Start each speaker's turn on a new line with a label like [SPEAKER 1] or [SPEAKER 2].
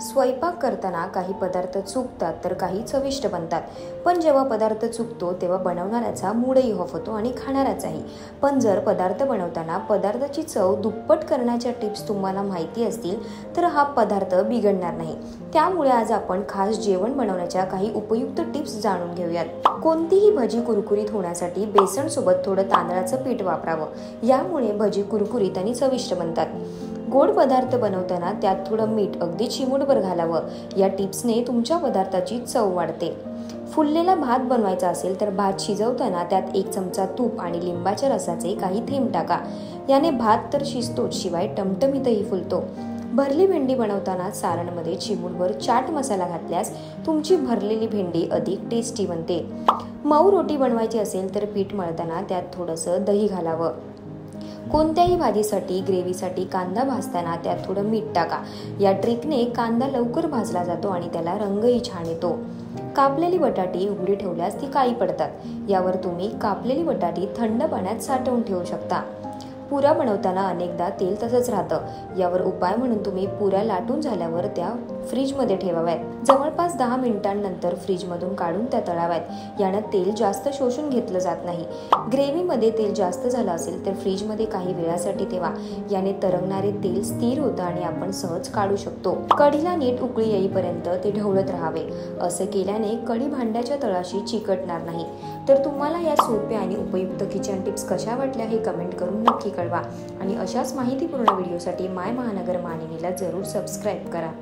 [SPEAKER 1] स्वयंपाक करताना काही पदार्थ चुकतात तर काही चविष्ट बनतात. पण जेव्हा पदार्थ चुकतो तेव्हा बनवणाऱ्याचा मूडही ऑफ होतो आणि खाणाऱ्याचाही. पण जर पदार्थ बनवताना पदार्थाची चव दुप्पट करण्याच्या टिप्स तुम्हाला माहिती असतील तर हा पदार्थ बिघडणार नाही. त्यामुळे आज आपण खास जेवण बनवण्याच्या काही उपयुक्त टिप्स जाणून घेऊयात. कोणतीही भजी कुरकुरीत होण्यासाठी बेसनसोबत थोडं तांदळाचं पीठ वापरावं. यामुळे भजी कुरकुरीत आणि चविष्ट बनतात. गोड पदार्थ बनवताना त्यात थोडं मीठ अगदी चिमूटभर घालावं. या टिप्सने तुमच्या पदार्थाची चव वाढते. फुललेला भात बनवायचा असेल तर भात शिजवताना त्यात एक चमचा तूप आणि लिंबाच्या रसाचे काही थेंब टाका. याने भात तर शिजतोच शिवाय टमटमीतही फुलतो. भरली भेंडी बनवताना सारणमध्ये चिमूटभर चाट मसाला घातल्यास तुमची भरलेली भेंडी अधिक टेस्टी बनते. मऊ रोटी बनवायची असेल तर पीठ मळताना त्यात थोडंसं दही घालावं. कोणत्याही भाजीसाठी ग्रेव्हीसाठी कांदा भाजताना त्यात थोडं मीठ टाका. या ट्रिकने कांदा लवकर भाजला जातो आणि त्याला रंगही छान येतो. कापलेली बटाटी उघडी ठेवल्यास ती काळी पडतात. यावर तुम्ही कापलेली बटाटी थंड पाण्यात साठवून ठेवू शकता. पुऱ्या बनवताना अनेकदा तेल तसंच राहतं. यावर उपाय म्हणून तुम्ही पुऱ्या लाटून झाल्यावर त्या फ्रीजमध्ये ठेवाव्यात. जवळपास दहा मिनिटांनंतर फ्रीजमधून काढून त्या तळाव्यात. यानं तेल जास्त शोषून घेतलं जात नाही. ग्रेव्हीमध्ये तेल जास्त झालं असेल तर फ्रीजमध्ये काही वेळासाठी ठेवा. याने तरंगणारे तेल स्थिर होतं आणि आपण सहज काढू शकतो. कढीला नीट उकळी येईपर्यंत ते ढवळत राहावे. असं केल्याने कढी भांड्याच्या तळाशी चिकटणार नाही. तर तुम्हाला या सोप्या आणि उपयुक्त किचन टिप्स कशा वाटल्या हे कमेंट करून नक्की कळवा. आणि अशाच माहितीपूर्ण व्हिडिओसाठी माय महानगर मानिनीला जरूर सबस्क्राईब करा.